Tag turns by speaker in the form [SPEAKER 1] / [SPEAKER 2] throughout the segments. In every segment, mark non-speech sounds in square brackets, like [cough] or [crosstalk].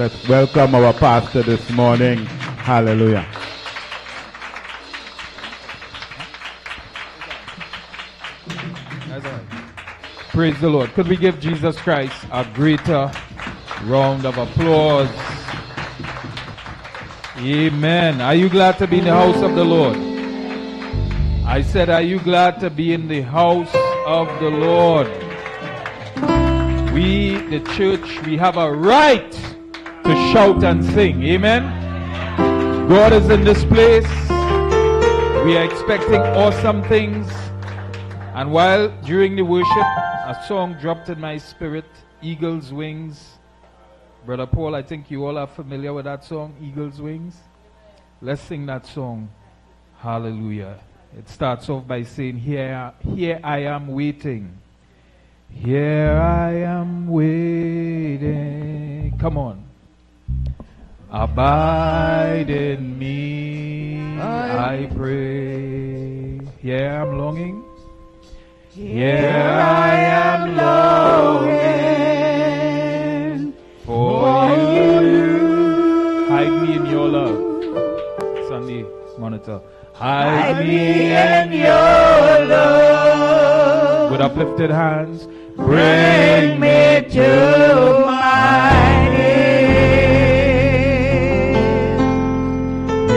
[SPEAKER 1] Let's welcome our pastor this morning. Hallelujah.
[SPEAKER 2] Praise the Lord. Could we give Jesus Christ a greater round of applause? Amen. Are you glad to be in the house of the Lord? I said, Are you glad to be in the house of the Lord? We, the church, we have a right shout and sing. Amen. God is in this place. We are expecting awesome things. And while during the worship, a song dropped in my spirit, Eagle's Wings. Brother Paul, I think you all are familiar with that song, Eagle's Wings. Let's sing that song. Hallelujah. It starts off by saying, Here, here I am waiting. Here I am waiting. Come on. Abide in me, I pray. Here I'm longing. Here I am longing for you. Hide me in your love. Sunday monitor. Hide me in your love. With uplifted hands. Bring me to my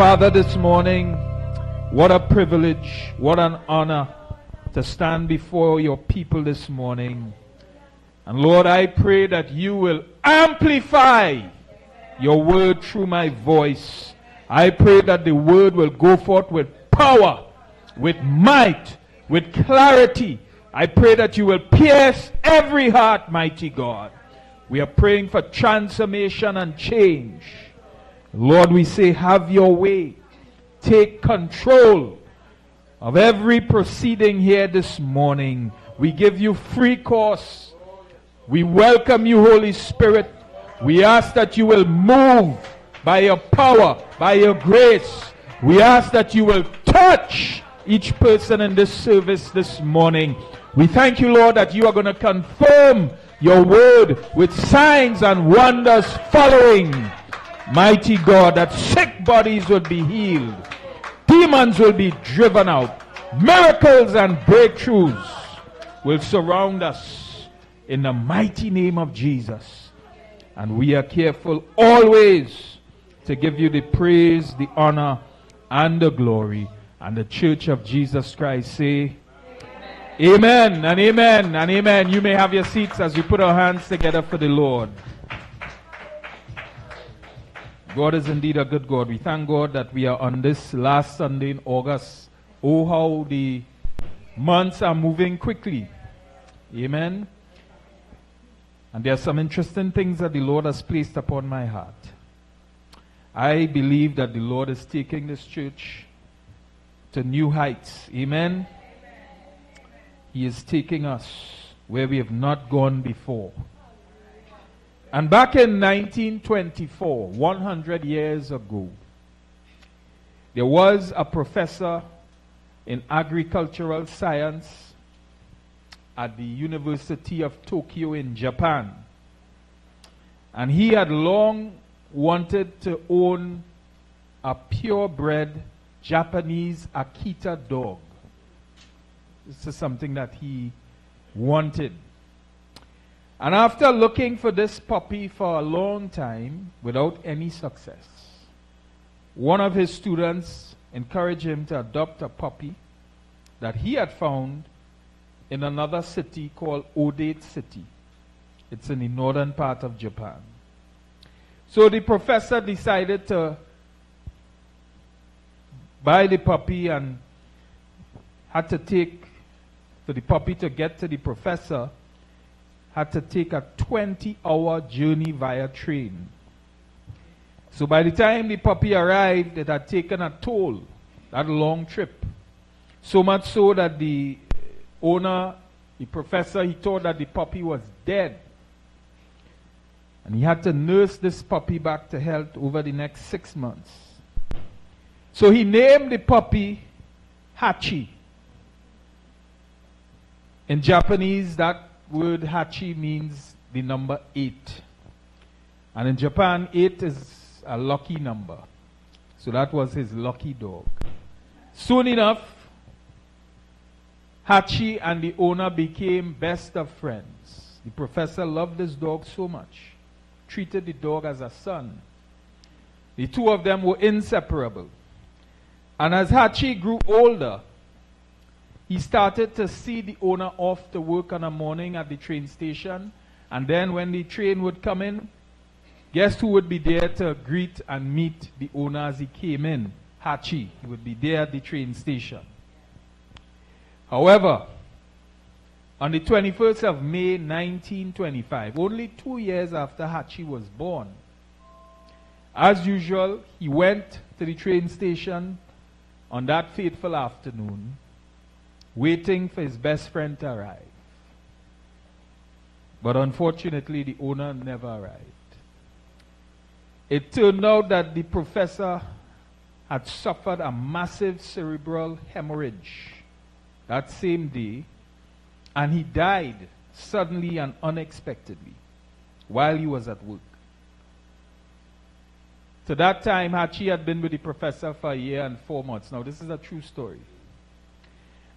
[SPEAKER 2] Father, this morning, what a privilege, what an honor to stand before your people this morning. And Lord, I pray that you will amplify your word through my voice. I pray that the word will go forth with power, with might, with clarity. I pray that you will pierce every heart, mighty God. We are praying for transformation and change. Lord, we say, have your way. Take control of every proceeding here this morning. We give you free course. We welcome you, Holy Spirit. We ask that you will move by your power, by your grace. We ask that you will touch each person in this service this morning. We thank you, Lord, that you are going to confirm your word with signs and wonders following. Mighty God, that sick bodies will be healed, demons will be driven out, miracles and breakthroughs will surround us in the mighty name of Jesus. And we are careful always to give you the praise, the honor, and the glory. And the church of Jesus Christ say, Amen and amen and amen. You may have your seats as we put our hands together for the Lord. God is indeed a good God. We thank God that we are on this last Sunday in August. Oh, how the months are moving quickly. Amen. And there are some interesting things that the Lord has placed upon my heart. I believe that the Lord is taking this church to new heights. Amen. He is taking us where we have not gone before. And back in 1924, 100 years ago, there was a professor in agricultural science at the University of Tokyo in Japan. And he had long wanted to own a purebred Japanese Akita dog. This is something that he wanted. And after looking for this puppy for a long time without any success, one of his students encouraged him to adopt a puppy that he had found in another city called Odate City. It's in the northern part of Japan. So the professor decided to buy the puppy and had to take, for the puppy to get to the professor, had to take a 20 hour journey via train. So by the time the puppy arrived, it had taken a toll, that long trip. So much so that the owner, the professor, he thought that the puppy was dead. And he had to nurse this puppy back to health over the next six months. So he named the puppy Hachi. In Japanese, that word Hachi means the number eight. And in Japan, eight is a lucky number. So that was his lucky dog. Soon enough, Hachi and the owner became best of friends. The professor loved this dog so much, treated the dog as a son. The two of them were inseparable. And as Hachi grew older, he started to see the owner off to work on a morning at the train station. And then when the train would come in, guess who would be there to greet and meet the owner as he came in? Hachi. He would be there at the train station. However, on the 21st of May 1925, only two years after Hachi was born, as usual, he went to the train station on that fateful afternoon, waiting for his best friend to arrive. But unfortunately, the owner never arrived. It turned out that the professor had suffered a massive cerebral hemorrhage that same day, and he died suddenly and unexpectedly while he was at work. To that time, Hachi had been with the professor for a year and four months. Now, this is a true story.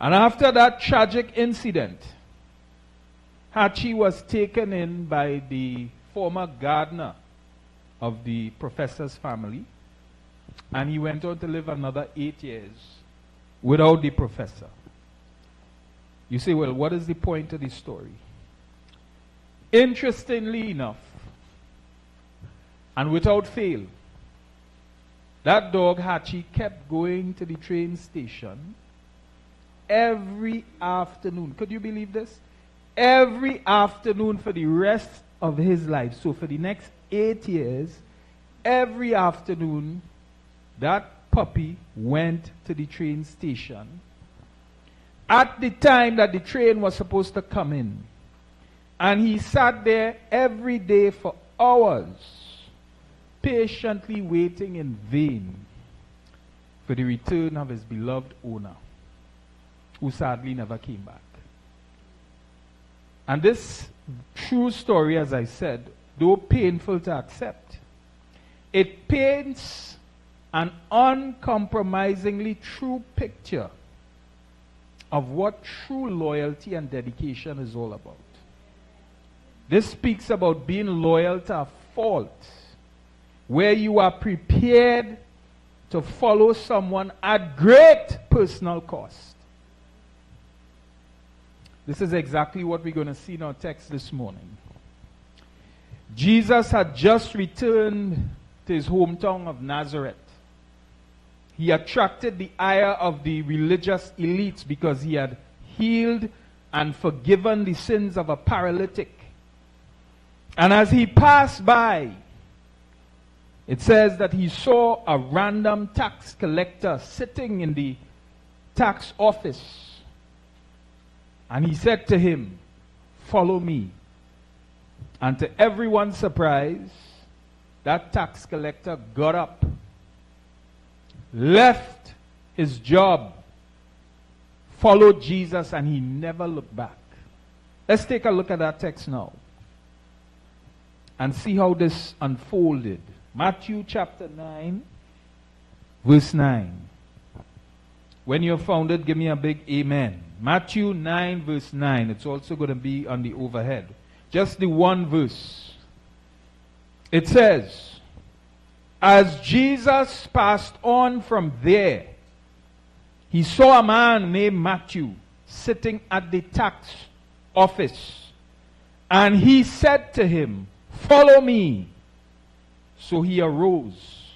[SPEAKER 2] And after that tragic incident, Hachi was taken in by the former gardener of the professor's family, and he went on to live another eight years without the professor. You say, well, what is the point of the story? Interestingly enough, and without fail, that dog Hachi kept going to the train station every afternoon. Could you believe this? Every afternoon for the rest of his life. So for the next eight years, every afternoon, that puppy went to the train station at the time that the train was supposed to come in. And he sat there every day for hours patiently waiting in vain for the return of his beloved owner, who sadly never came back. And this true story, as I said, though painful to accept, it paints an uncompromisingly true picture of what true loyalty and dedication is all about. This speaks about being loyal to a fault where you are prepared to follow someone at great personal cost. This is exactly what we're going to see in our text this morning. Jesus had just returned to his hometown of Nazareth. He attracted the ire of the religious elites because he had healed and forgiven the sins of a paralytic. And as he passed by, it says that he saw a random tax collector sitting in the tax office. And he said to him, Follow me. And to everyone's surprise, that tax collector got up, left his job, followed Jesus, and he never looked back. Let's take a look at that text now and see how this unfolded. Matthew chapter 9, verse 9. When you're found it, give me a big amen. Matthew 9, verse 9. It's also going to be on the overhead. Just the one verse. It says, As Jesus passed on from there, he saw a man named Matthew sitting at the tax office. And he said to him, Follow me. So he arose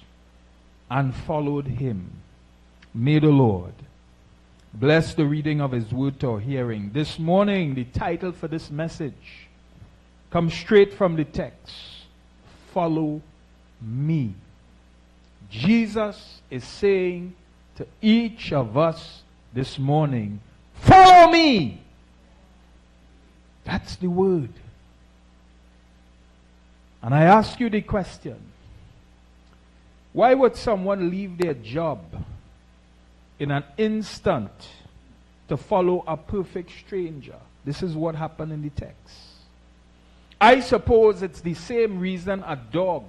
[SPEAKER 2] and followed him. May the Lord bless the reading of his word to our hearing. This morning, the title for this message comes straight from the text Follow me. Jesus is saying to each of us this morning, Follow me. That's the word. And I ask you the question why would someone leave their job in an instant to follow a perfect stranger? This is what happened in the text. I suppose it's the same reason a dog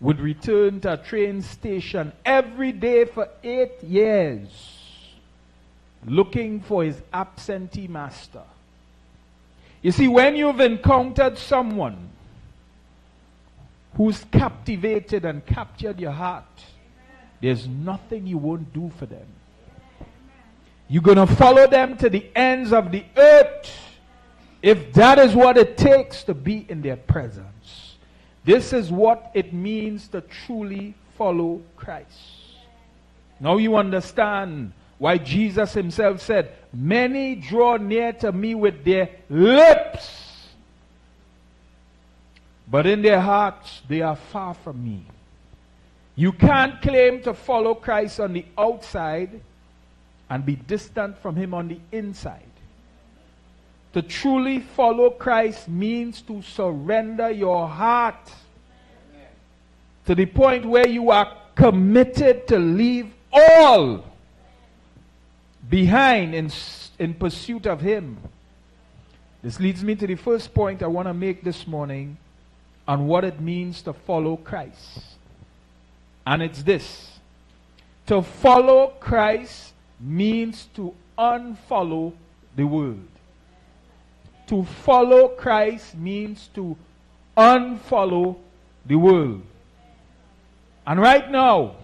[SPEAKER 2] would return to a train station every day for eight years looking for his absentee master. You see, when you've encountered someone who's captivated and captured your heart, there's nothing you won't do for them. You're going to follow them to the ends of the earth if that is what it takes to be in their presence. This is what it means to truly follow Christ. Now you understand why Jesus himself said, Many draw near to me with their lips but in their hearts they are far from me. You can't claim to follow Christ on the outside and be distant from Him on the inside. To truly follow Christ means to surrender your heart to the point where you are committed to leave all behind in, in pursuit of Him. This leads me to the first point I want to make this morning on what it means to follow Christ. And it's this to follow Christ means to unfollow the world. To follow Christ means to unfollow the world. And right now,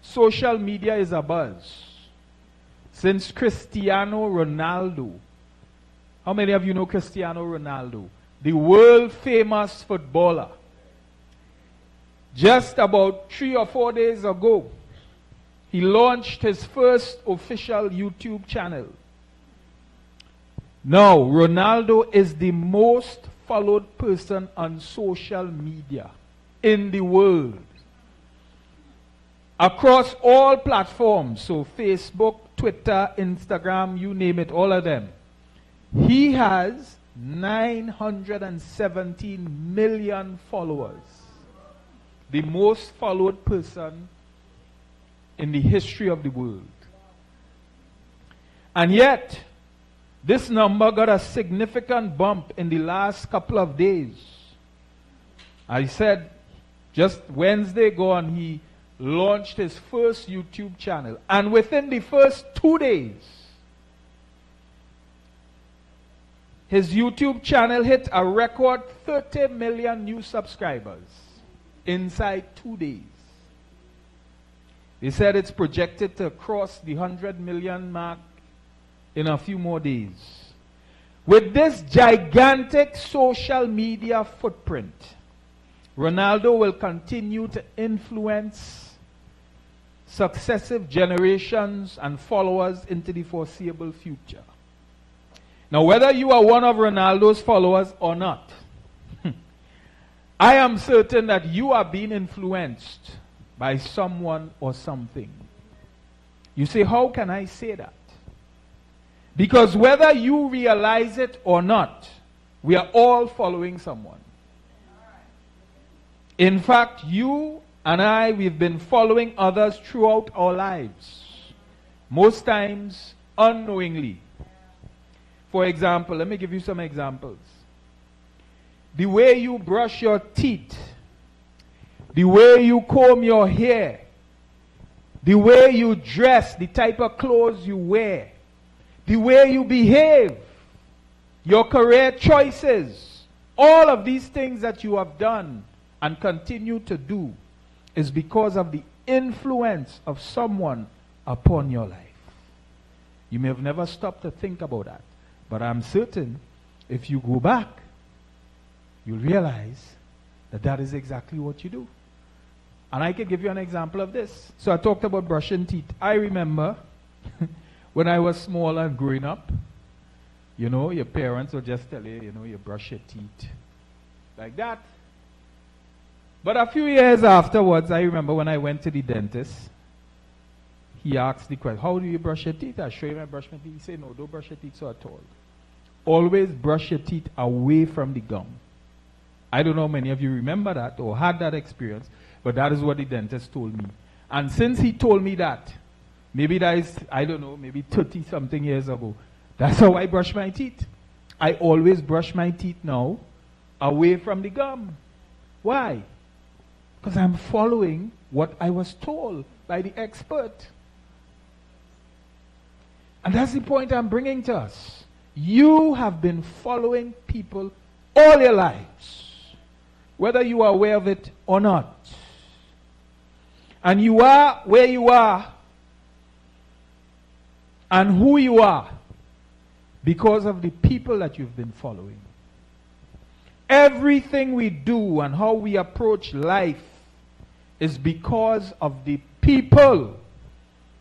[SPEAKER 2] social media is a buzz. Since Cristiano Ronaldo, how many of you know Cristiano Ronaldo? The world famous footballer. Just about three or four days ago, he launched his first official YouTube channel. Now, Ronaldo is the most followed person on social media in the world. Across all platforms, so Facebook, Twitter, Instagram, you name it, all of them. He has 917 million followers. The most followed person in the history of the world. And yet, this number got a significant bump in the last couple of days. I said just Wednesday gone, he launched his first YouTube channel. And within the first two days, his YouTube channel hit a record 30 million new subscribers inside two days. He said it's projected to cross the 100 million mark in a few more days. With this gigantic social media footprint, Ronaldo will continue to influence successive generations and followers into the foreseeable future. Now, whether you are one of Ronaldo's followers or not, I am certain that you are being influenced by someone or something. You say, How can I say that? Because whether you realize it or not, we are all following someone. In fact, you and I, we've been following others throughout our lives. Most times, unknowingly. For example, let me give you some examples. The way you brush your teeth, the way you comb your hair, the way you dress, the type of clothes you wear, the way you behave, your career choices, all of these things that you have done and continue to do is because of the influence of someone upon your life. You may have never stopped to think about that, but I'm certain if you go back, you'll realize that that is exactly what you do. And I can give you an example of this. So I talked about brushing teeth. I remember [laughs] when I was small and growing up, you know, your parents would just tell you, you know, you brush your teeth. Like that. But a few years afterwards, I remember when I went to the dentist, he asked the question, How do you brush your teeth? I show him I brush my teeth. He said, No, don't brush your teeth so at all. Always brush your teeth away from the gum. I don't know how many of you remember that or had that experience, but that is what the dentist told me. And since he told me that, maybe that is, I don't know, maybe 30 something years ago, that's how I brush my teeth. I always brush my teeth now away from the gum. Why? Because I'm following what I was told by the expert. And that's the point I'm bringing to us. You have been following people all your lives, whether you are aware of it or not. And you are where you are and who you are because of the people that you've been following. Everything we do and how we approach life is because of the people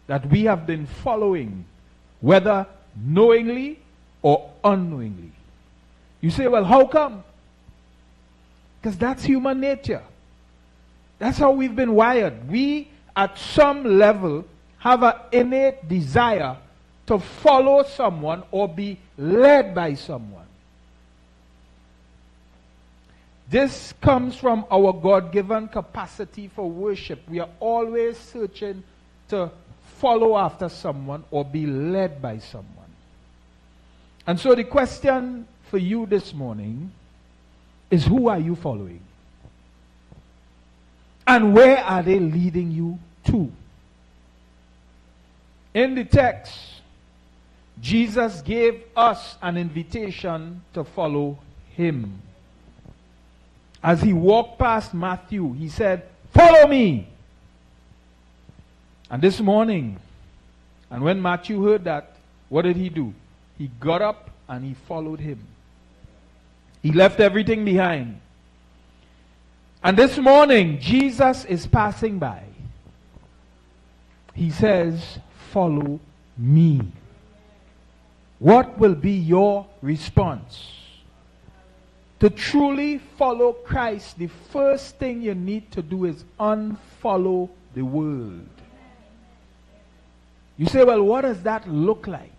[SPEAKER 2] that we have been following, whether knowingly or unknowingly. You say, well, how come? Because that's human nature. That's how we've been wired. We, at some level, have an innate desire to follow someone or be led by someone. This comes from our God given capacity for worship. We are always searching to follow after someone or be led by someone. And so the question for you this morning is who are you following? And where are they leading you to? In the text, Jesus gave us an invitation to follow him. As he walked past Matthew, he said, Follow me. And this morning, and when Matthew heard that, what did he do? He got up and he followed him. He left everything behind. And this morning, Jesus is passing by. He says, Follow me. What will be your response? To truly follow Christ, the first thing you need to do is unfollow the world. You say, well, what does that look like?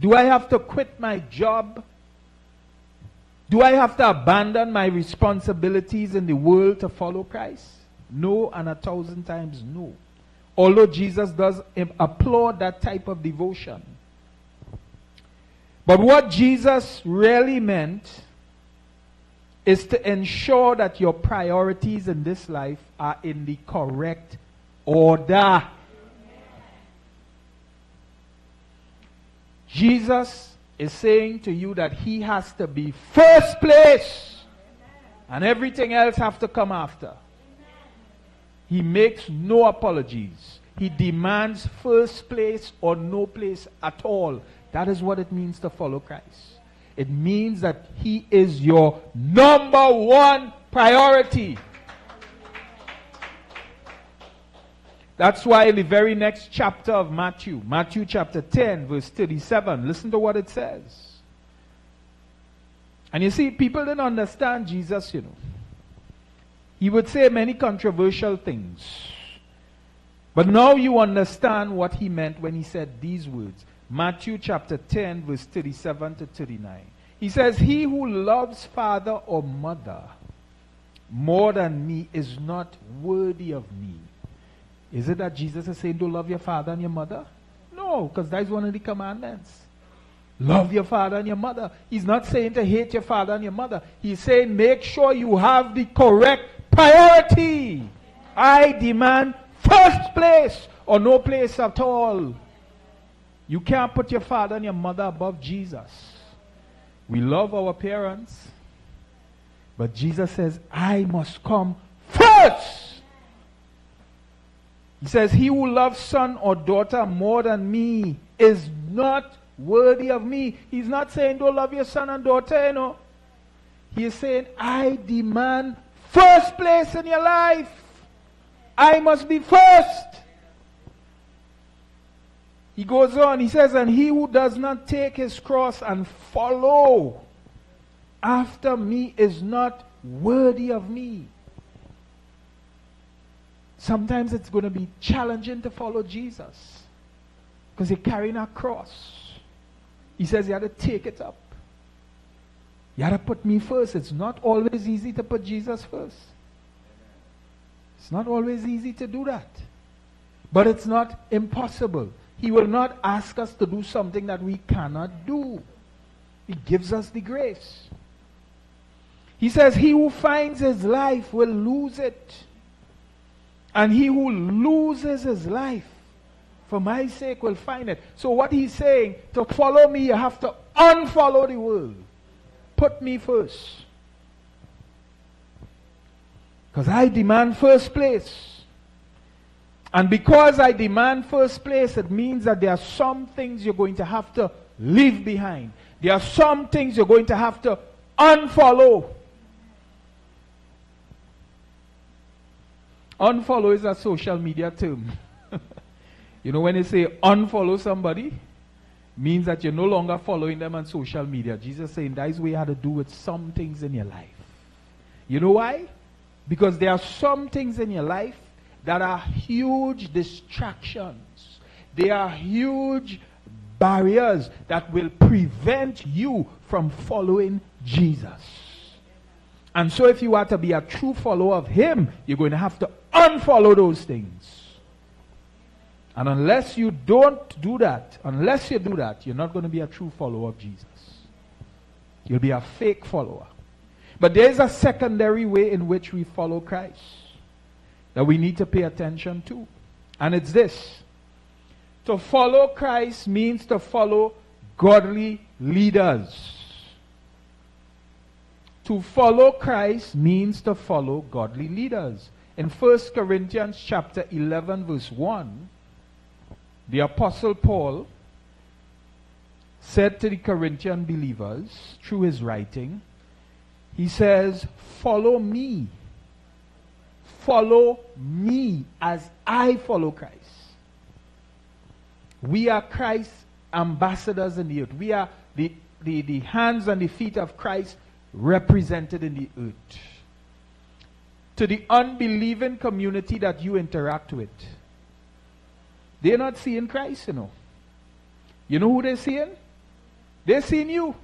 [SPEAKER 2] Do I have to quit my job? Do I have to abandon my responsibilities in the world to follow Christ? No, and a thousand times no. Although Jesus does applaud that type of devotion. But what Jesus really meant is to ensure that your priorities in this life are in the correct order. Jesus is saying to you that he has to be first place and everything else have to come after. He makes no apologies. He demands first place or no place at all. That is what it means to follow Christ. It means that he is your number one priority. That's why in the very next chapter of Matthew, Matthew chapter 10, verse 37, listen to what it says. And you see, people didn't understand Jesus, you know. He would say many controversial things. But now you understand what he meant when he said these words. Matthew chapter 10, verse 37 to 39. He says, He who loves father or mother more than me is not worthy of me. Is it that Jesus is saying, Don't love your father and your mother? No, because that is one of the commandments. Love your father and your mother. He's not saying to hate your father and your mother. He's saying, Make sure you have the correct priority. I demand first place or no place at all. You can't put your father and your mother above Jesus. We love our parents, but Jesus says, I must come first. He says, He who loves son or daughter more than me is not worthy of me. He's not saying, Don't love your son and daughter, you know. He is saying, I demand first place in your life. I must be first. He goes on, he says, And he who does not take his cross and follow after me is not worthy of me. Sometimes it's going to be challenging to follow Jesus because you're carrying a cross. He says you have to take it up. You have to put me first. It's not always easy to put Jesus first. It's not always easy to do that. But it's not impossible. He will not ask us to do something that we cannot do. He gives us the grace. He says, He who finds his life will lose it. And he who loses his life for my sake will find it. So, what he's saying, to follow me, you have to unfollow the world. Put me first. Because I demand first place. And because I demand first place, it means that there are some things you're going to have to leave behind. There are some things you're going to have to unfollow. Unfollow is a social media term. [laughs] you know, when they say unfollow somebody, means that you're no longer following them on social media. Jesus saying that is what you had to do with some things in your life. You know why? Because there are some things in your life that are huge distractions. They are huge barriers that will prevent you from following Jesus. And so, if you are to be a true follower of Him, you're going to have to unfollow those things. And unless you don't do that, unless you do that, you're not going to be a true follower of Jesus. You'll be a fake follower. But there's a secondary way in which we follow Christ that we need to pay attention to. And it's this to follow Christ means to follow godly leaders. To follow Christ means to follow godly leaders. In 1 Corinthians chapter 11 verse 1, the apostle Paul said to the Corinthian believers through his writing, he says, follow me. Follow me as I follow Christ. We are Christ's ambassadors in the earth. We are the, the, the hands and the feet of Christ represented in the earth. To the unbelieving community that you interact with, they're not seeing Christ, you know. You know who they're seeing? They're seeing you.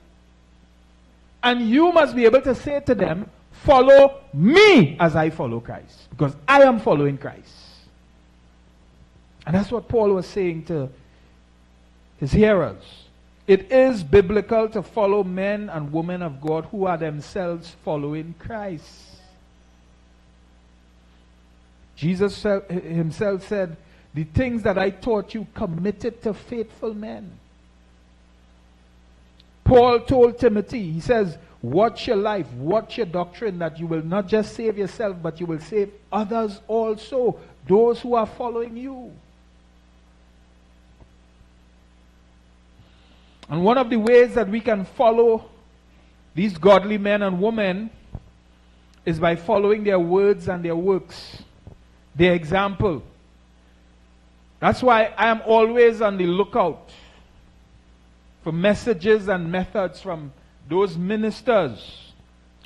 [SPEAKER 2] And you must be able to say to them, Follow me as I follow Christ. Because I am following Christ. And that's what Paul was saying to his hearers. It is biblical to follow men and women of God who are themselves following Christ. Jesus himself said, The things that I taught you committed to faithful men. Paul told Timothy, he says, Watch your life, watch your doctrine, that you will not just save yourself, but you will save others also, those who are following you. And one of the ways that we can follow these godly men and women is by following their words and their works, their example. That's why I am always on the lookout for messages and methods from those ministers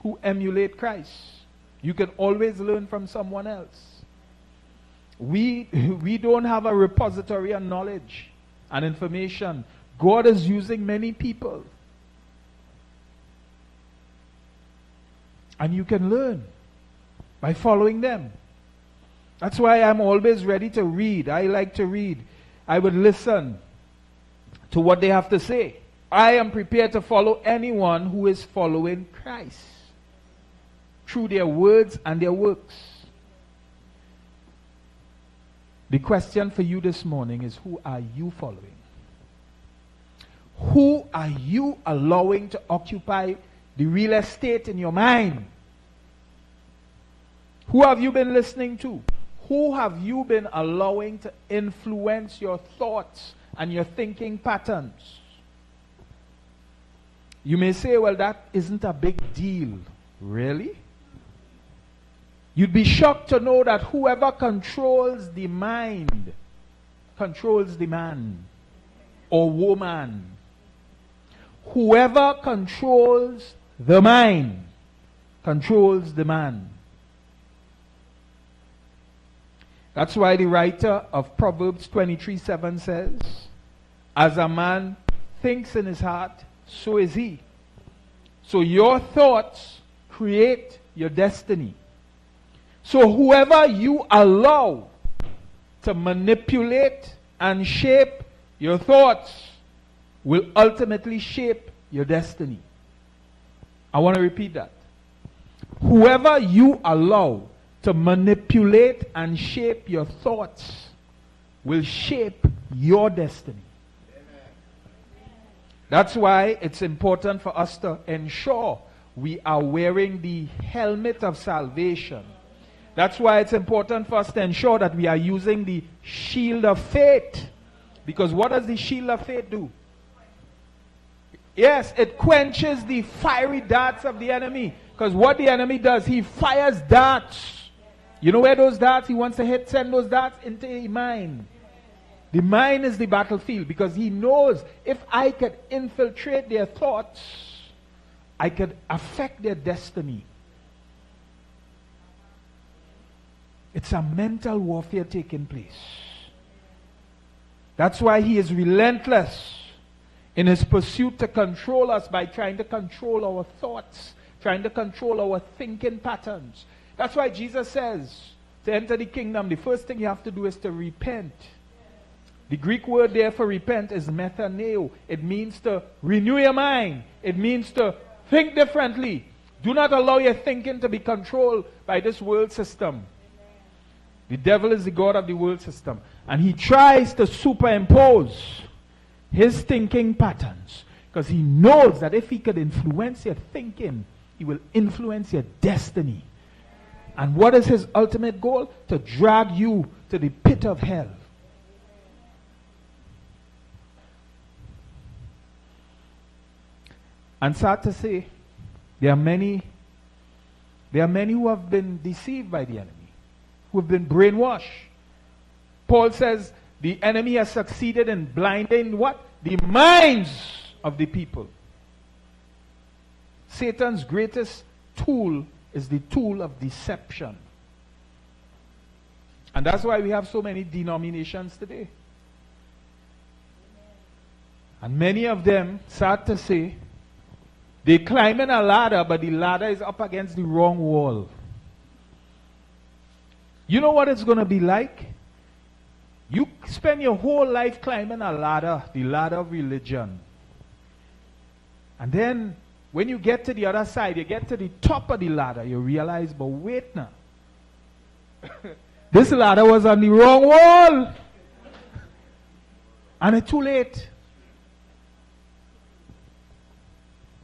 [SPEAKER 2] who emulate Christ. You can always learn from someone else. We, [laughs] we don't have a repository of knowledge and information God is using many people. And you can learn by following them. That's why I'm always ready to read. I like to read. I would listen to what they have to say. I am prepared to follow anyone who is following Christ through their words and their works. The question for you this morning is who are you following? Who are you allowing to occupy the real estate in your mind? Who have you been listening to? Who have you been allowing to influence your thoughts and your thinking patterns? You may say, well, that isn't a big deal. Really? You'd be shocked to know that whoever controls the mind controls the man or woman. Whoever controls the mind controls the man. That's why the writer of Proverbs 23 7 says, As a man thinks in his heart, so is he. So your thoughts create your destiny. So whoever you allow to manipulate and shape your thoughts will ultimately shape your destiny. I want to repeat that. Whoever you allow to manipulate and shape your thoughts will shape your destiny. That's why it's important for us to ensure we are wearing the helmet of salvation. That's why it's important for us to ensure that we are using the shield of faith. Because what does the shield of faith do? Yes, it quenches the fiery darts of the enemy. Because what the enemy does, he fires darts. You know where those darts, he wants to hit, send those darts into your mind. The mind is the battlefield because he knows if I could infiltrate their thoughts, I could affect their destiny. It's a mental warfare taking place. That's why he is relentless in his pursuit to control us by trying to control our thoughts, trying to control our thinking patterns. That's why Jesus says to enter the kingdom, the first thing you have to do is to repent. The Greek word there for repent is metanoeo. It means to renew your mind. It means to think differently. Do not allow your thinking to be controlled by this world system. The devil is the God of the world system. And he tries to superimpose his thinking patterns because he knows that if he could influence your thinking, he will influence your destiny. And what is his ultimate goal? To drag you to the pit of hell. And sad to say, there are many, there are many who have been deceived by the enemy, who have been brainwashed. Paul says the enemy has succeeded in blinding what? The minds of the people. Satan's greatest tool is the tool of deception. And that's why we have so many denominations today. And many of them, sad to say, they climb in a ladder, but the ladder is up against the wrong wall. You know what it's going to be like? You spend your whole life climbing a ladder, the ladder of religion. And then when you get to the other side, you get to the top of the ladder, you realize, but wait now. [coughs] this ladder was on the wrong wall. And it's too late.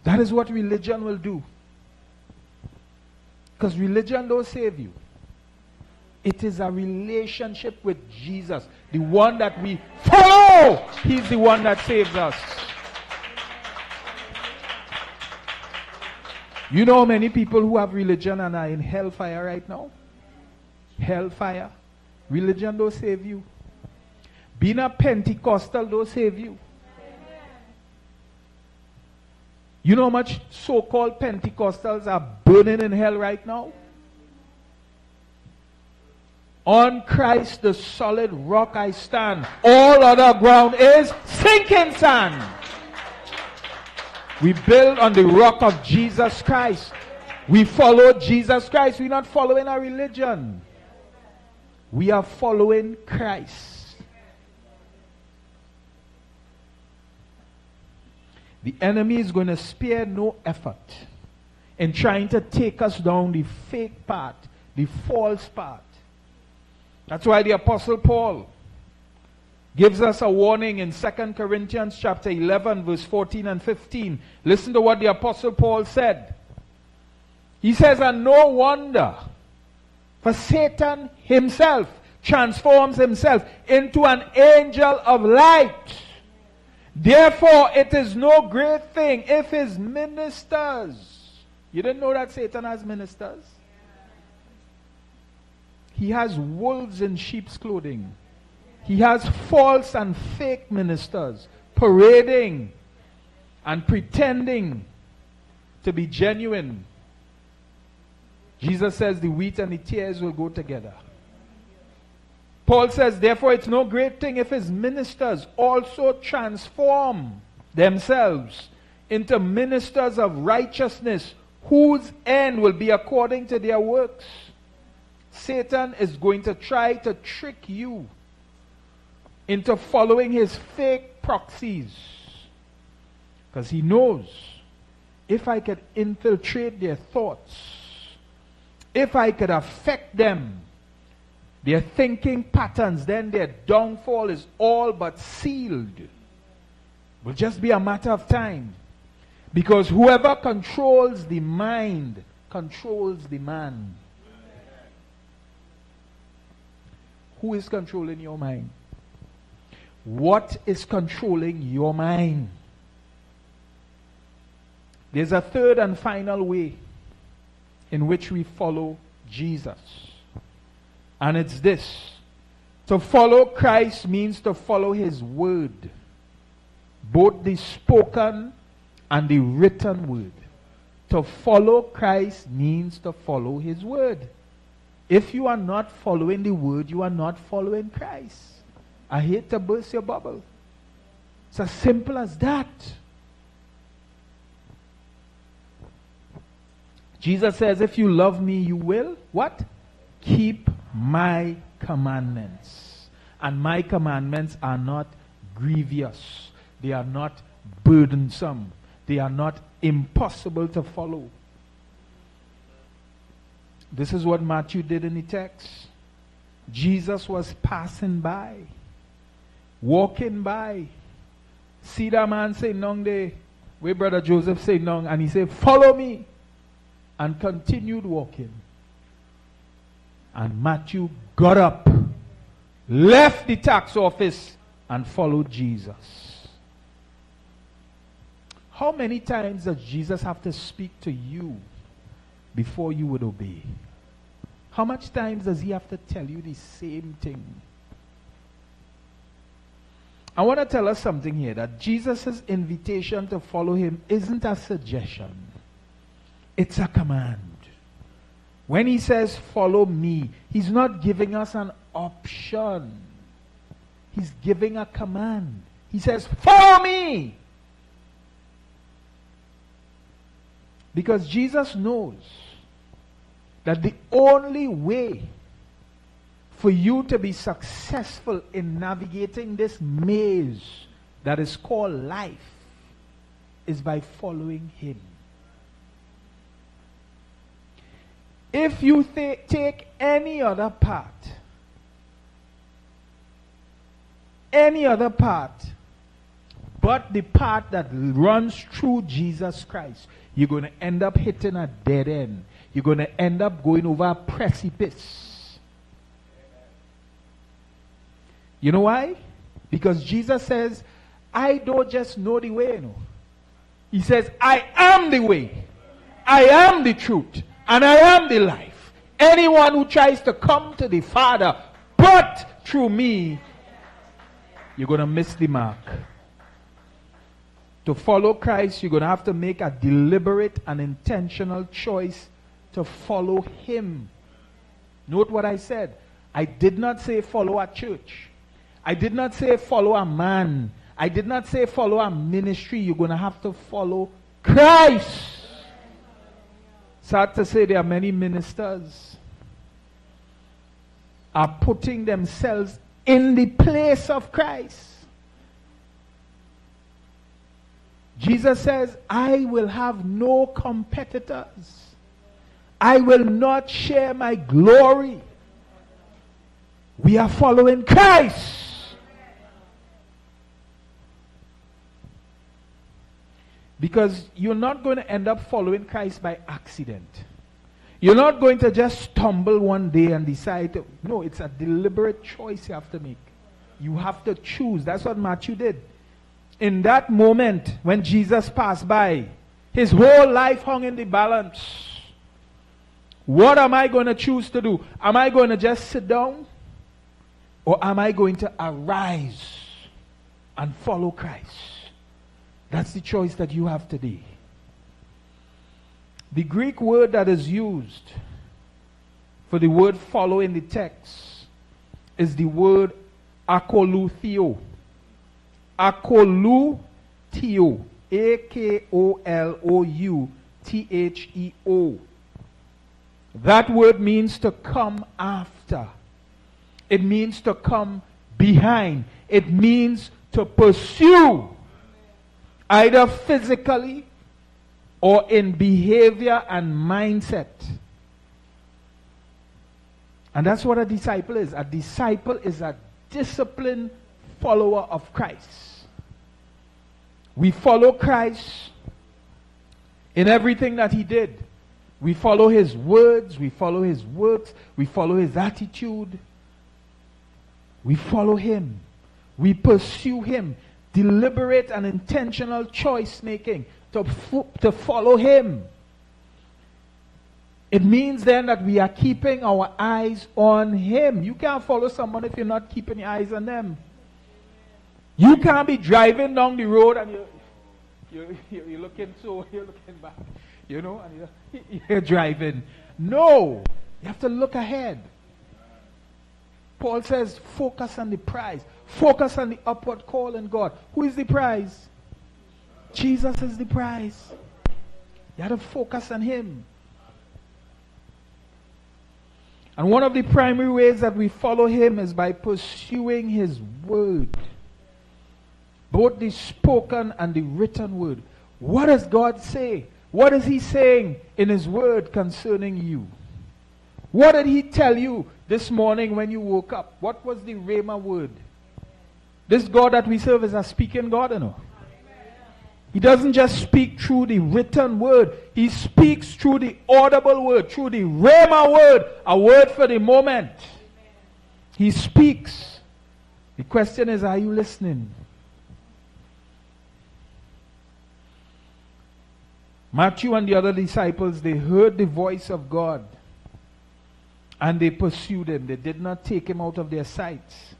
[SPEAKER 2] That is what religion will do. Because religion don't save you. It is a relationship with Jesus. The one that we follow. He's the one that saves us. You know many people who have religion and are in hellfire right now? Hellfire. Religion don't save you. Being a Pentecostal don't save you. You know how much so called Pentecostals are burning in hell right now? On Christ, the solid rock I stand. All other ground is sinking sand. We build on the rock of Jesus Christ. We follow Jesus Christ. We're not following a religion. We are following Christ. The enemy is going to spare no effort in trying to take us down the fake path, the false path. That's why the apostle Paul gives us a warning in 2 Corinthians chapter 11 verse 14 and 15. Listen to what the apostle Paul said. He says, and no wonder, for Satan himself transforms himself into an angel of light. Therefore, it is no great thing if his ministers. You didn't know that Satan has ministers? He has wolves in sheep's clothing. He has false and fake ministers parading and pretending to be genuine. Jesus says the wheat and the tares will go together. Paul says, therefore, it's no great thing if his ministers also transform themselves into ministers of righteousness, whose end will be according to their works. Satan is going to try to trick you into following his fake proxies. Because he knows if I could infiltrate their thoughts, if I could affect them, their thinking patterns, then their downfall is all but sealed. Will just be a matter of time. Because whoever controls the mind controls the man. Who is controlling your mind? What is controlling your mind? There's a third and final way in which we follow Jesus. And it's this to follow Christ means to follow his word, both the spoken and the written word. To follow Christ means to follow his word. If you are not following the word, you are not following Christ. I hate to burst your bubble. It's as simple as that. Jesus says, if you love me, you will what? Keep my commandments. And my commandments are not grievous. They are not burdensome. They are not impossible to follow. This is what Matthew did in the text. Jesus was passing by, walking by. See that man say, Nong de, where brother Joseph say, Nong, and he said, Follow me. And continued walking. And Matthew got up, left the tax office, and followed Jesus. How many times does Jesus have to speak to you before you would obey? How much times does he have to tell you the same thing? I want to tell us something here that Jesus' invitation to follow him isn't a suggestion, it's a command. When he says, Follow me, he's not giving us an option, he's giving a command. He says, Follow me! Because Jesus knows that the only way for you to be successful in navigating this maze that is called life is by following Him. If you th- take any other path, any other path, but the path that runs through Jesus Christ, you're going to end up hitting a dead end. You're going to end up going over a precipice. You know why? Because Jesus says, I don't just know the way. No. He says, I am the way. I am the truth. And I am the life. Anyone who tries to come to the Father but through me, you're going to miss the mark. To follow Christ, you're going to have to make a deliberate and intentional choice to follow Him. Note what I said. I did not say follow a church. I did not say follow a man. I did not say follow a ministry. You're going to have to follow Christ. Sad to say there are many ministers are putting themselves in the place of Christ. Jesus says, I will have no competitors. I will not share my glory. We are following Christ. Because you're not going to end up following Christ by accident. You're not going to just stumble one day and decide to. No, it's a deliberate choice you have to make. You have to choose. That's what Matthew did in that moment when Jesus passed by, his whole life hung in the balance. What am I going to choose to do? Am I going to just sit down? Or am I going to arise and follow Christ? That's the choice that you have today. The Greek word that is used for the word follow in the text is the word akoloutheo. Akolou-theo. A-K-O-L-O-U-T-H-E-O. That word means to come after. It means to come behind. It means to pursue. Either physically or in behavior and mindset. And that's what a disciple is. A disciple is a disciplined follower of Christ. We follow Christ in everything that he did. We follow his words, we follow his works, we follow his attitude. We follow him. We pursue him. Deliberate and intentional choice making to, to follow him. It means then that we are keeping our eyes on him. You can't follow someone if you're not keeping your eyes on them. You can't be driving down the road and you're, you're, you're looking so, [laughs] you're looking back, you know, and you're, [laughs] you're driving. No, you have to look ahead. Paul says, focus on the prize. Focus on the upward call in God. Who is the prize? Jesus is the prize. You have to focus on Him. And one of the primary ways that we follow him is by pursuing his word. Both the spoken and the written word. What does God say? What is he saying in his word concerning you? What did he tell you this morning when you woke up? What was the Rhema word? This God that we serve is a speaking God, you know. He doesn't just speak through the written word. He speaks through the audible word, through the Rhema word, a word for the moment. He speaks. The question is, are you listening? Matthew and the other disciples, they heard the voice of God and they pursued him. They did not take him out of their sights.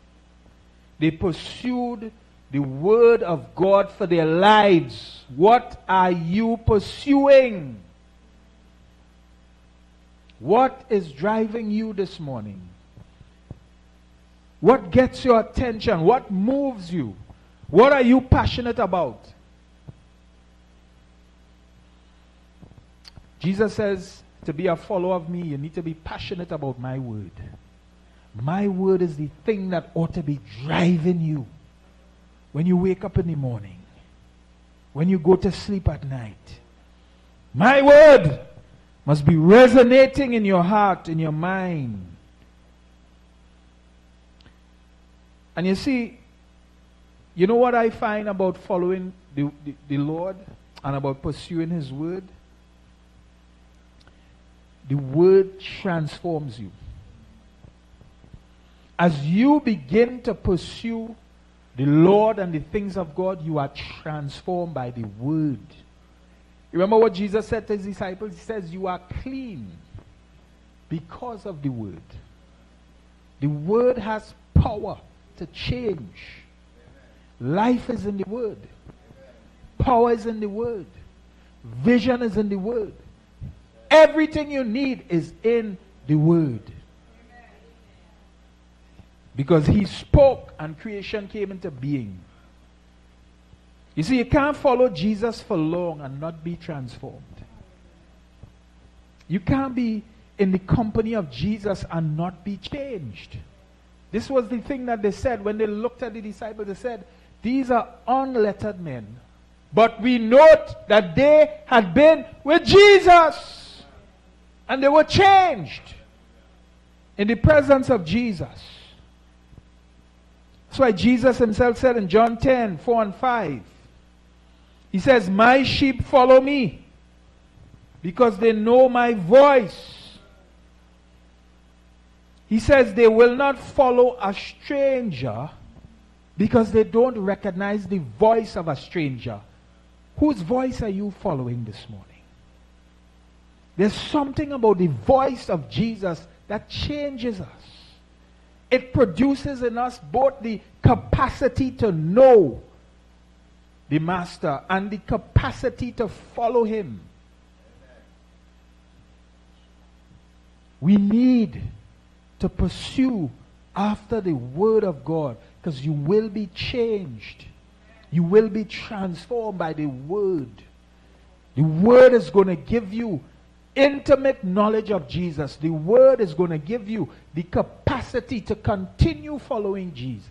[SPEAKER 2] They pursued the word of God for their lives. What are you pursuing? What is driving you this morning? What gets your attention? What moves you? What are you passionate about? Jesus says, to be a follower of me, you need to be passionate about my word. My word is the thing that ought to be driving you when you wake up in the morning, when you go to sleep at night. My word must be resonating in your heart, in your mind. And you see, you know what I find about following the, the, the Lord and about pursuing His word? The word transforms you. As you begin to pursue the Lord and the things of God, you are transformed by the word. Remember what Jesus said to his disciples? He says, You are clean because of the word. The word has power to change. Life is in the word, power is in the word, vision is in the word. Everything you need is in the word. Because he spoke and creation came into being. You see, you can't follow Jesus for long and not be transformed. You can't be in the company of Jesus and not be changed. This was the thing that they said when they looked at the disciples. They said, These are unlettered men. But we note that they had been with Jesus and they were changed in the presence of Jesus. That's why Jesus himself said in John 10 4 and 5, He says, My sheep follow me because they know my voice. He says they will not follow a stranger because they don't recognize the voice of a stranger. Whose voice are you following this morning? There's something about the voice of Jesus that changes us it produces in us both the capacity to know the Master and the capacity to follow Him. We need to pursue after the Word of God because you will be changed. You will be transformed by the Word. The Word is going to give you intimate knowledge of Jesus, the Word is going to give you the capacity to continue following Jesus.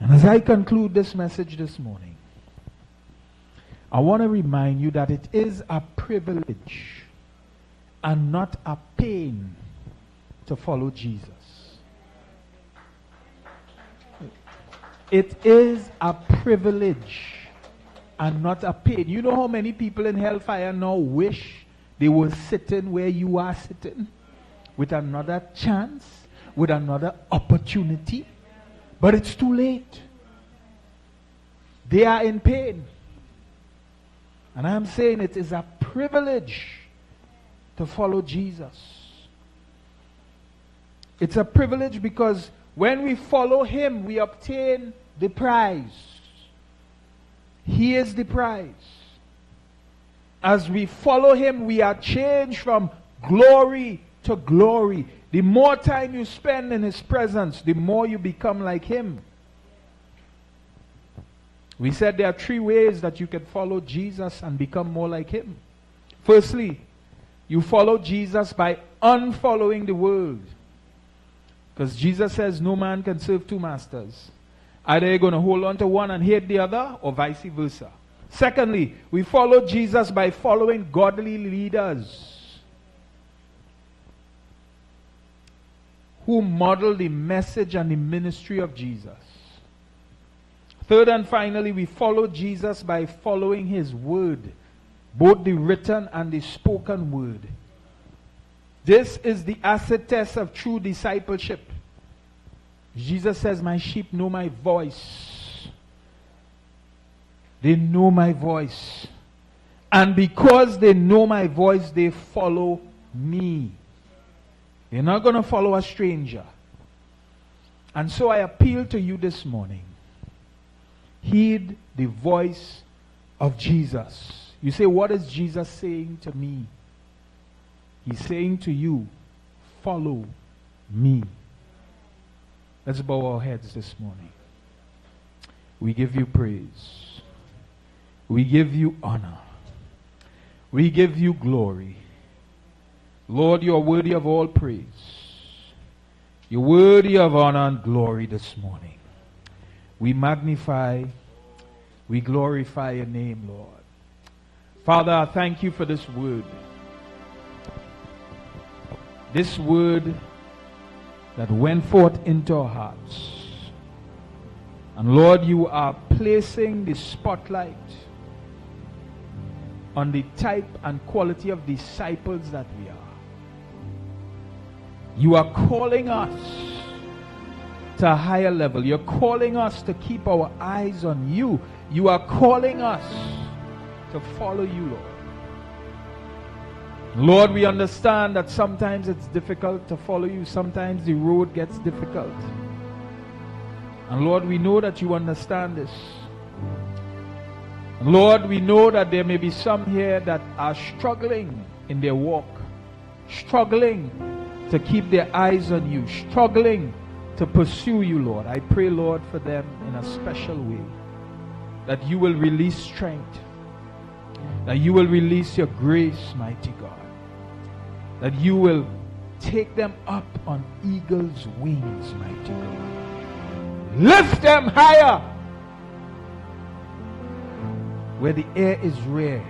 [SPEAKER 2] And as I conclude this message this morning, I want to remind you that it is a privilege and not a pain to follow Jesus. It is a privilege and not a pain. You know how many people in hellfire now wish they were sitting where you are sitting with another chance, with another opportunity, but it's too late. They are in pain. And I'm saying it is a privilege to follow Jesus. It's a privilege because when we follow Him, we obtain the prize. He is the prize. As we follow him, we are changed from glory to glory. The more time you spend in his presence, the more you become like him. We said there are three ways that you can follow Jesus and become more like him. Firstly, You follow Jesus by unfollowing the world. Because Jesus says no man can serve two masters. Either you're going to hold on to one and hate the other, or vice versa. Secondly, we follow Jesus by following godly leaders who model the message and the ministry of Jesus. Third and finally, we follow Jesus by following his word, both the written and the spoken word. This is the acid test of true discipleship. Jesus says, My sheep know my voice. They know my voice. And because they know my voice, they follow me. They're not going to follow a stranger. And so I appeal to you this morning. Heed the voice of Jesus. You say, What is Jesus saying to me? He's saying to you, Follow me. Let's bow our heads this morning. We give you praise. We give you honor. We give you glory. Lord, you are worthy of all praise. You're worthy of honor and glory this morning. We magnify, we glorify your name, Lord. Father, I thank you for this word. This word that went forth into our hearts. And Lord, you are placing the spotlight on the type and quality of disciples that we are. You are calling us to a higher level. You're calling us to keep our eyes on you. You are calling us to follow you, Lord. Lord, we understand that sometimes it's difficult to follow you. Sometimes the road gets difficult. And Lord, we know that you understand this. Lord, we know that there may be some here that are struggling in their walk, struggling to keep their eyes on you, struggling to pursue you, Lord. I pray, Lord, for them in a special way that you will release strength, that you will release your grace, mighty God, that you will take them up on eagle's wings, mighty God. Lift them higher where the air is rare.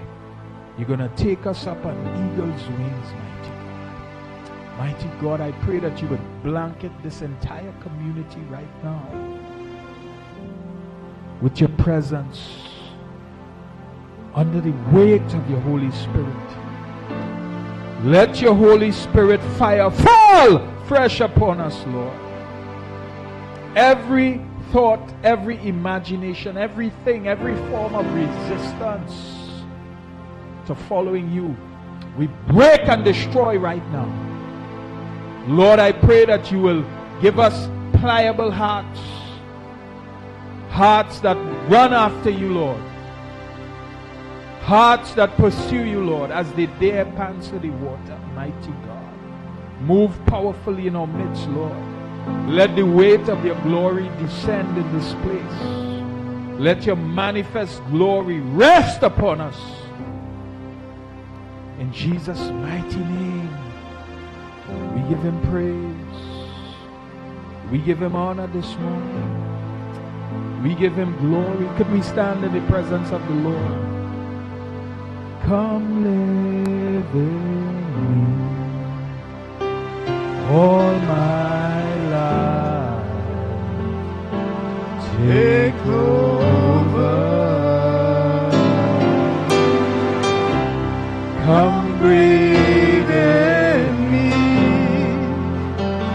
[SPEAKER 2] You're going to take us up on eagle's wings, mighty God. Mighty God, I pray that you would blanket this entire community right now with your presence under the weight of your Holy Spirit. Let your Holy Spirit fire fall fresh upon us, Lord. Every thought, every imagination, everything, every form of resistance to following you, we break and destroy right now. Lord, I pray that you will give us pliable hearts, hearts that run after you, Lord. Hearts that pursue you, Lord, as they dare to the water, mighty God. Move powerfully in our midst, Lord. Let the weight of your glory descend in this place. Let your manifest glory rest upon us. In Jesus' mighty name, we give him praise. We give him honor this morning. We give him glory. Could we stand in the presence of the Lord? Come live in me all my life. Take over. Come breathe in me,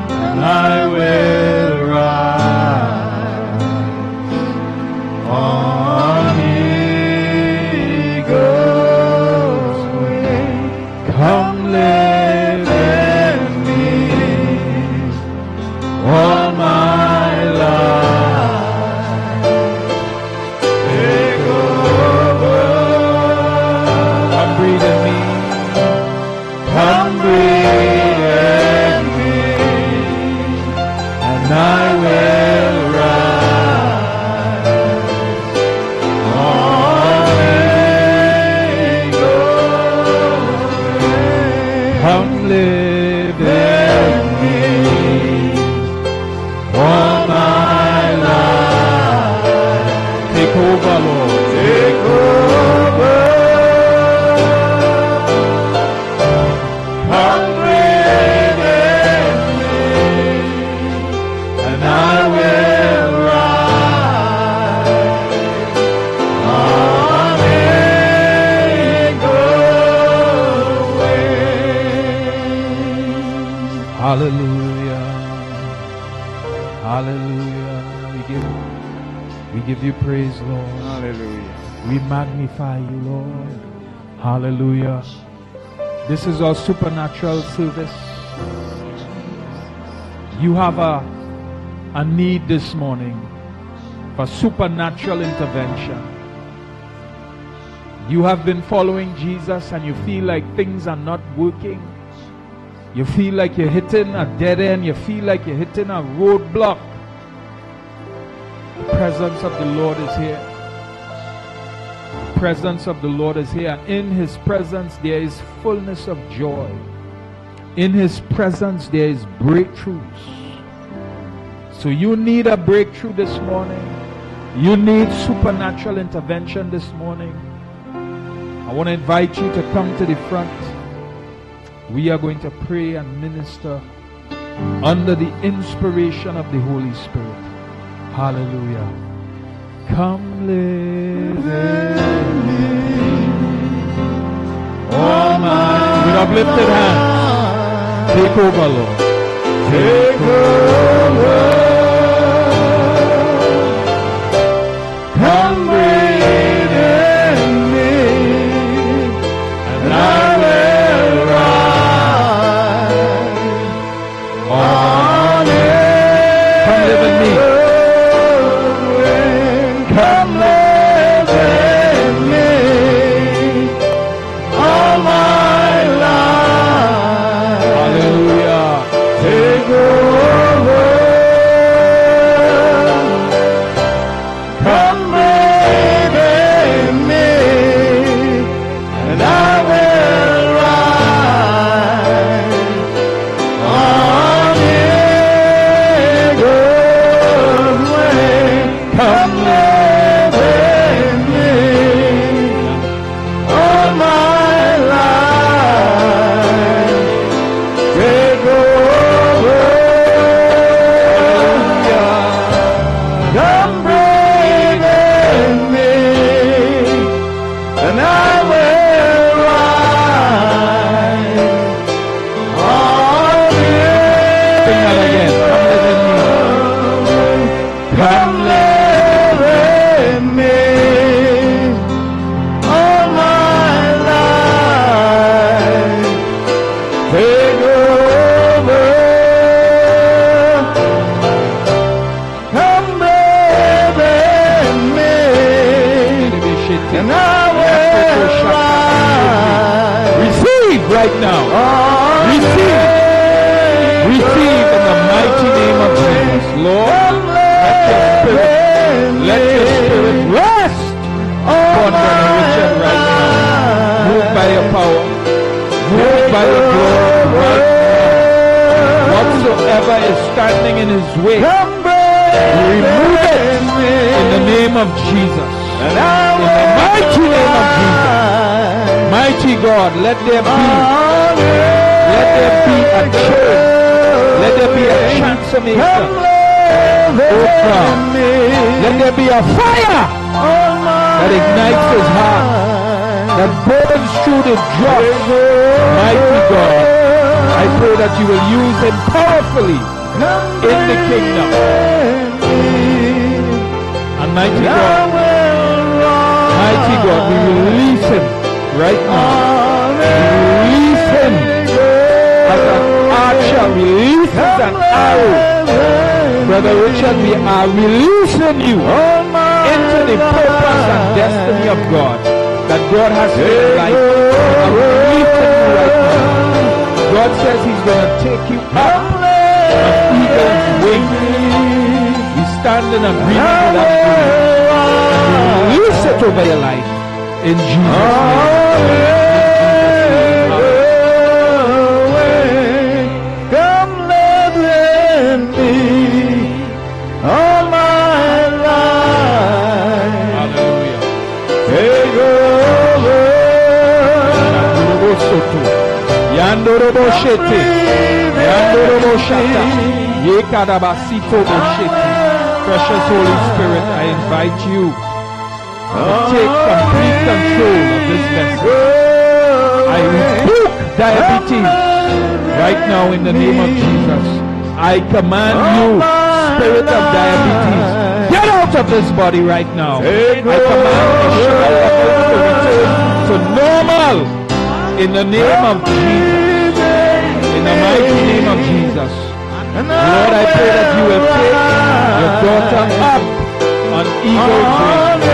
[SPEAKER 2] and I will This is our supernatural service. You have a, a need this morning for supernatural intervention. You have been following Jesus and you feel like things are not working. You feel like you're hitting a dead end. You feel like you're hitting a roadblock. The presence of the Lord is here. Presence of the Lord is here. And in His presence, there is fullness of joy. In His presence, there is breakthroughs. So you need a breakthrough this morning. You need supernatural intervention this morning. I want to invite you to come to the front. We are going to pray and minister under the inspiration of the Holy Spirit. Hallelujah. Come live uplifted hands. Take over, Lord. Take over. Standing in his way, remove it in the name of Jesus. In the mighty name of Jesus. Mighty God, let there be, let there be a change. Let there be a transformation. Oh let there be a fire that ignites his heart, that burns through the dross. Mighty God, I pray that you will use him powerfully in the kingdom. And mighty God, mighty God, we release him right now. We release him as an archer release as an arrow. Brother Richard, we are releasing you into the purpose and destiny of God that God has for your life. I'm releasing you right now. God says He's going to take you up on eagle's wings. We stand in agreement with that we release it over your life in Jesus' name.
[SPEAKER 3] Come live
[SPEAKER 2] Precious Holy Spirit, I invite you to take complete control of this vessel. I rebuke diabetes, right now in the name of Jesus, I command you, spirit of diabetes, get out of this body right now. I command the sugar levels to return to normal in the name of Jesus. In the mighty name of Jesus. Lord, I pray that you will take your daughter up on eagle's wings.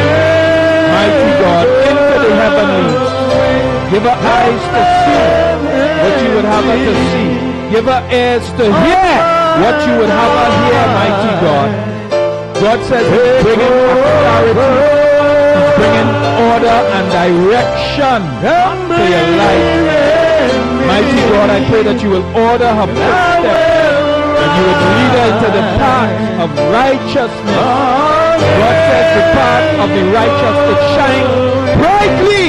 [SPEAKER 2] Mighty God, into the heavenlies. Give her eyes to see what you would have her to see. Give her ears to hear what you would have her hear, mighty God. God says bringing clarity. He's bringing order and direction to your life. Mighty God, I pray that you will order her footsteps and you will lead her into the path of righteousness. God says the path of the righteous it shines brightly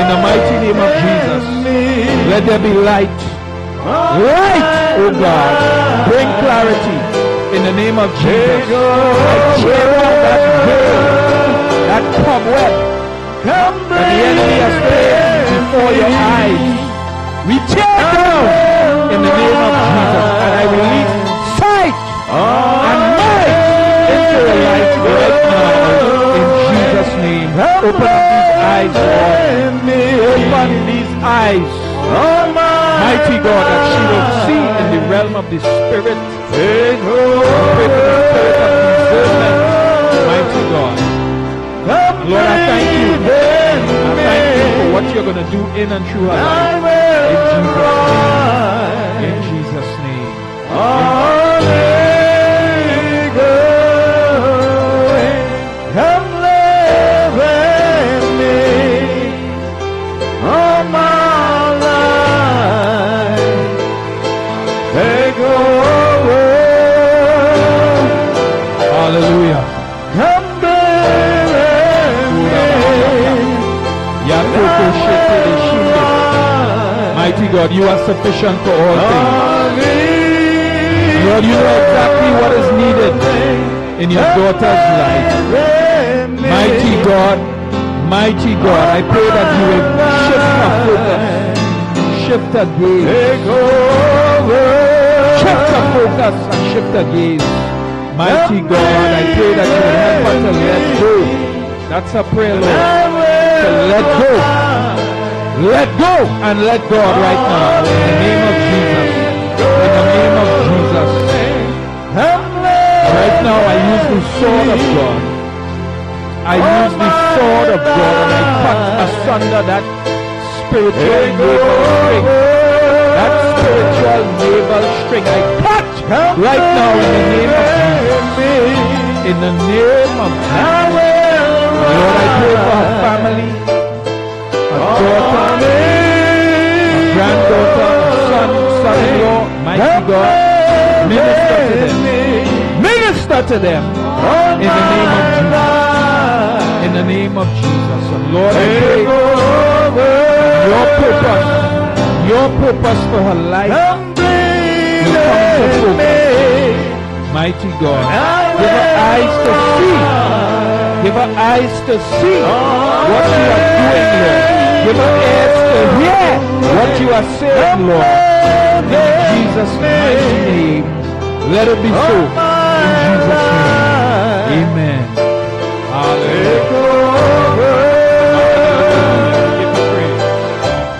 [SPEAKER 2] in the mighty name of Jesus. Let there be light. Light, oh God. Bring clarity in the name of Jesus. I tear down that veil, that cobweb that the enemy has placed before your eyes. We tear down in the name of Jesus and I release sight and might into your life right now in Jesus' name. Open up these eyes, Lord. Open these eyes. Mighty God, that she will see in the realm of the Spirit. Mighty God. Lord, I thank you. I thank you for what you're going to do in and through her life. In Jesus' name. In Jesus' name. God, you are sufficient for all things. Lord, you know exactly what is needed in your daughter's life. Mighty God, mighty God, I pray that you will shift her focus, shift her gaze, shift her focus and shift her gaze. Mighty God, I pray that you will help her to let go. That's a prayer, Lord. To let go. Let go and let God right now. In the name of Jesus. In the name of Jesus. Right now I use the sword of God. I use the sword of God and I cut asunder that spiritual navel string. That spiritual navel string. I cut right now in the name of Jesus. In the name of Jesus. Lord, I pray for her family, daughter, granddaughter, son, son-in-law, mighty God. Minister to them. Minister to them. In the name of Jesus. In the name of Jesus. And Lord, I pray your purpose, your purpose for her life will come to. Mighty God. Give her eyes to see. Give her eyes to see what you are doing, Lord. Give ears to what you are saying, Lord. In Jesus' mighty name. Let it be so. In Jesus' name. Amen. Hallelujah.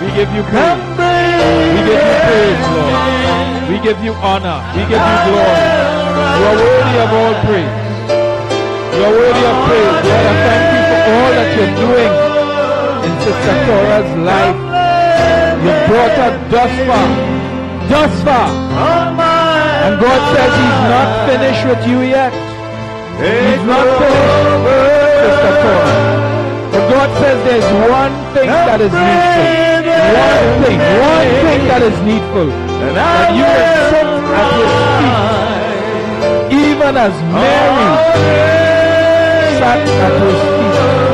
[SPEAKER 2] We give you praise. We give you praise, Lord. We give you honor. We give you glory. You are worthy of all praise. You are worthy of praise. Lord, I thank you for all that you're doing in Sister Tora's life. You brought her thus far. Thus far. And God says He's not finished with you yet. He's not finished, Sister Tora. But God says there's one thing that is needful. One thing, one thing that is needful. That you will sit at His feet. Even as Mary sat at His feet.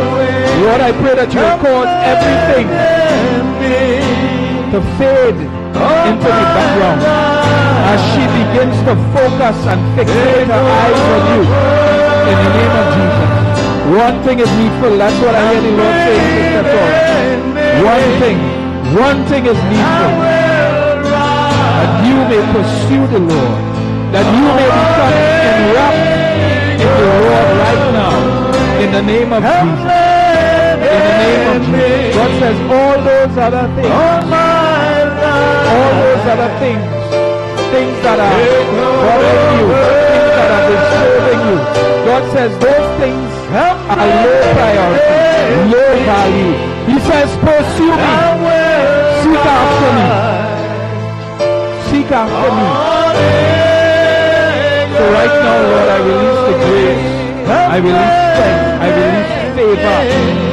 [SPEAKER 2] Lord, I pray that you will cause everything to fade into the background as she begins to focus and fixate her eyes on you in the name of Jesus. One thing is needful. That's what I hear the Lord saying, Sister. One thing. One thing is needful that you may pursue the Lord, that you may become enwrapped in the Lord right now, in the name of Jesus. In the name of Jesus. God says all those other things, all those other things, things that are bothering you, things that are disturbing you. God says those things are low priority, low value. He says, pursue me, seek after me, seek after me. So right now, Lord, I release the grace, I release strength, I release favor,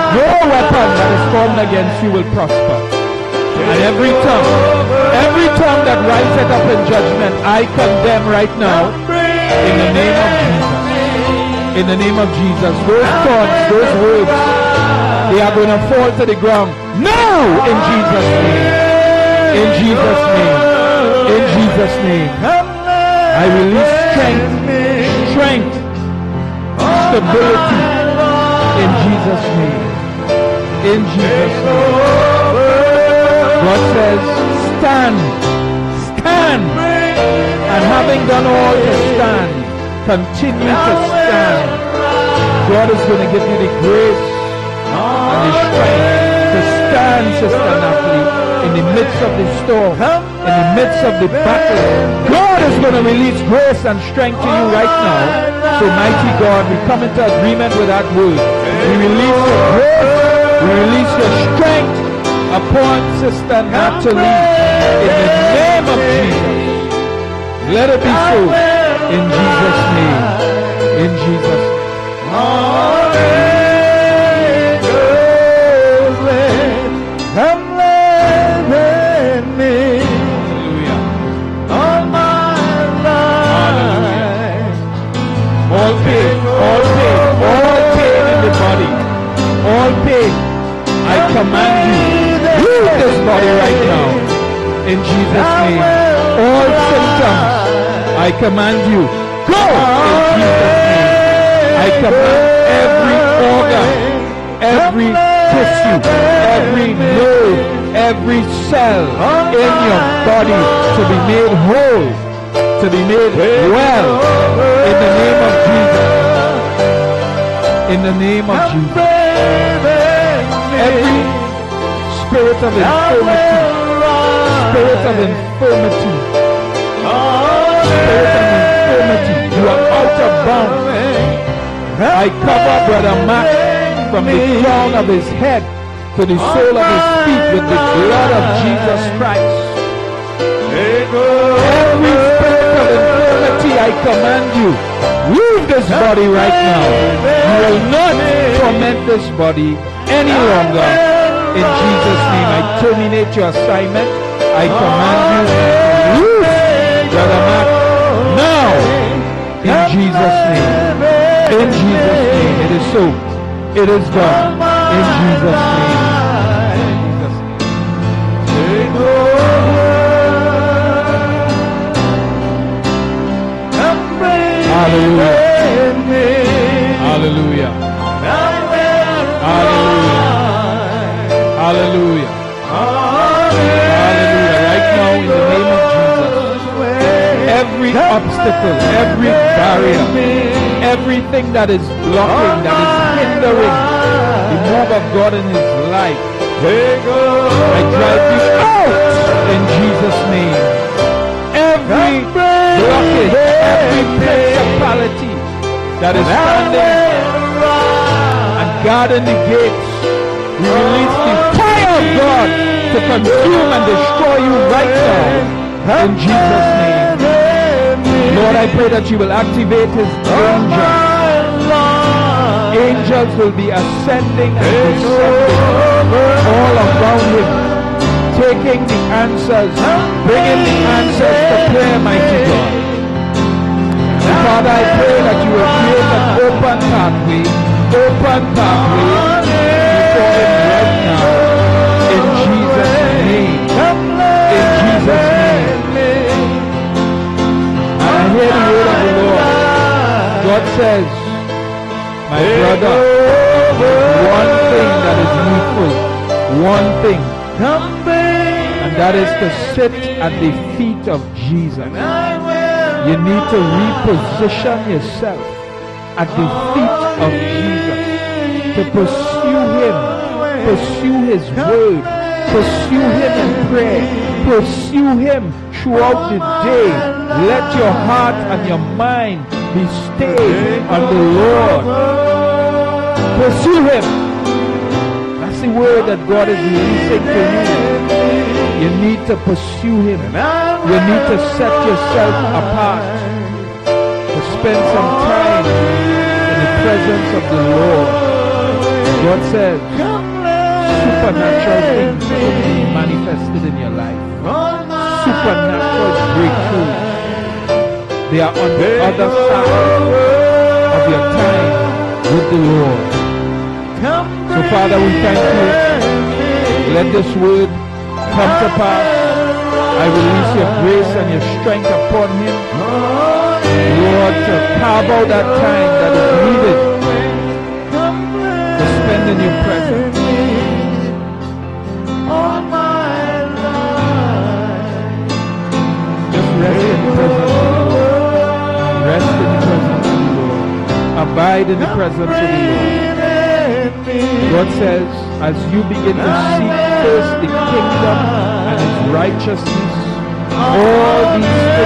[SPEAKER 2] no weapon that is formed against you will prosper. And every tongue, every tongue that rises up in judgment, I condemn right now in the name of Jesus. In the name of Jesus. Those thoughts, those words, they are going to fall to the ground now in Jesus' name. In Jesus' name. In Jesus' name. I release strength, strength, stability in Jesus' name. In Jesus' name. God says, stand, stand. And having done all to stand, continue to stand. God is going to give you the grace and the strength to stand, Sister Natalie, in the midst of the storm, in the midst of the battle. God is going to release grace and strength to you right now. So, mighty God, we come into agreement with that word. We release your grace, release your strength upon Sister Natalie in the name of Jesus. Let it be so in Jesus' name. In Jesus' name. In Jesus' name. All symptoms, I command you, go in Jesus' name. I command every organ, every tissue, every nerve, every cell in your body to be made whole, to be made well in the name of Jesus. In the name of Jesus. Every spirit of infirmity, spirit of infirmity, spirit of infirmity, you are out of bounds. I cover Brother Matt from the crown of his head to the sole of his feet with the blood of Jesus Christ. Every spirit of infirmity, I command you, leave this body right now. You will not torment this body any longer. In Jesus' name, I terminate your assignment. I command you, loose, Brother Matt, now. In Jesus' name. In Jesus' name. It is so. It is done. In Jesus' name. Jesus' name. Hallelujah. Hallelujah. Hallelujah. Hallelujah. Now, in the name of Jesus, every obstacle, every barrier, everything that is blocking, that is hindering the move of God in his life, I drive you out in Jesus' name. Every blockage, every principality that is standing and guarding the gates, we release the to consume and destroy you right now in Jesus' name. Lord, I pray that you will activate his angels. Angels will be ascending and descending all around him taking the answers, bringing the answers to prayer, mighty God. Father, I pray that you will create an open pathway, open pathway before him right says, my brother, oh, one oh, thing that is needful, one thing, and that is to sit at the feet of Jesus. You need to reposition yourself at the feet of Jesus to pursue Him, pursue His word, pursue Him in prayer, pursue Him throughout the day. Let your heart and your mind be stayed on the Lord. Pursue Him. That's the word that God is releasing to you. You need to pursue Him. You need to set yourself apart to spend some time in the presence of the Lord. God says supernatural things will be manifested in your life. Supernatural breakthrough. They are on the other side of your time with the Lord. So Father, we thank you. Let this word come to pass. I release your grace and your strength upon him. Lord, to carve out that time that is needed to spend in your presence. Abide in the presence of the Lord. God says, as you begin to seek first the kingdom and its righteousness, all these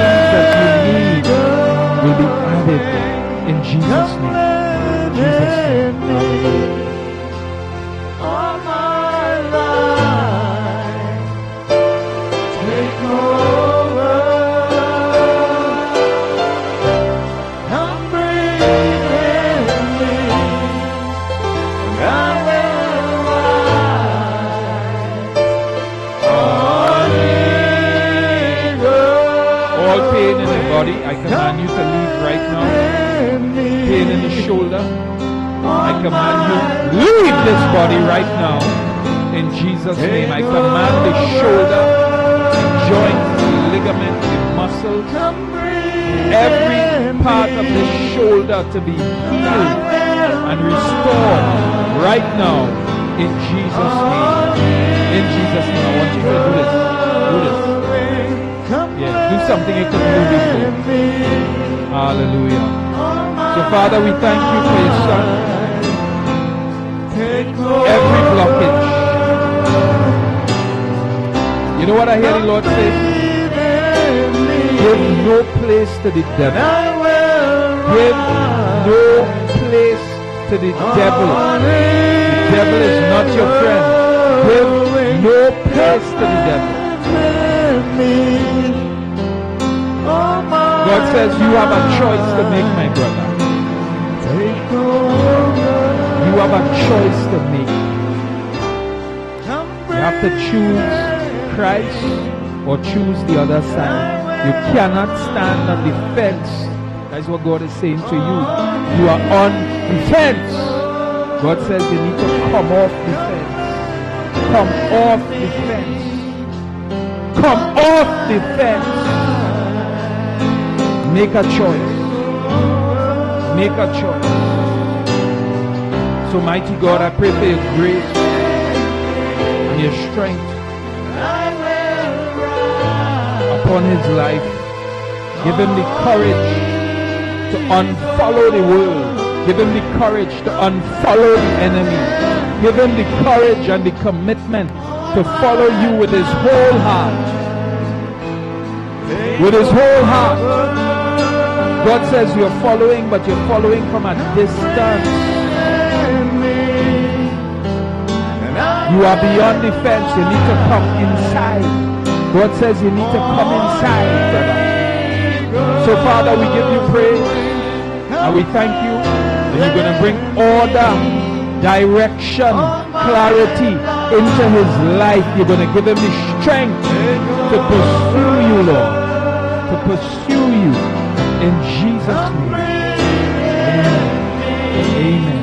[SPEAKER 2] cannot stand on the fence. That's what God is saying to you. You are on the fence. God says you need to come off the fence. Come off the fence. Come off the fence. Make a choice. Make a choice. So, mighty God, I pray for your grace and your strength upon his life. Give him the courage to unfollow the world. Give him the courage to unfollow the enemy. Give him the courage and the commitment to follow you with his whole heart. With his whole heart. God says you're following, but you're following from a distance. You are beyond the fence. You need to come inside. God says you need to come inside. So, Father, we give you praise and we thank you. And you're going to bring order, direction, clarity, into his life. You're going to give him the strength to pursue you, Lord. To pursue you in Jesus' name. Amen. Amen.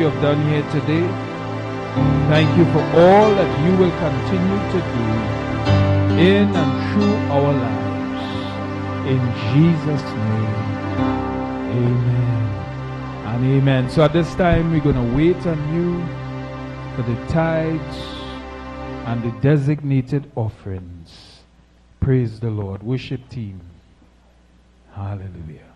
[SPEAKER 2] You have done here today. Thank you for all that you will continue to do in and through our lives. In Jesus' name, amen and amen. So at this time, we're going to wait on you for the tithes and the designated offerings. Praise the Lord. Worship team. Hallelujah.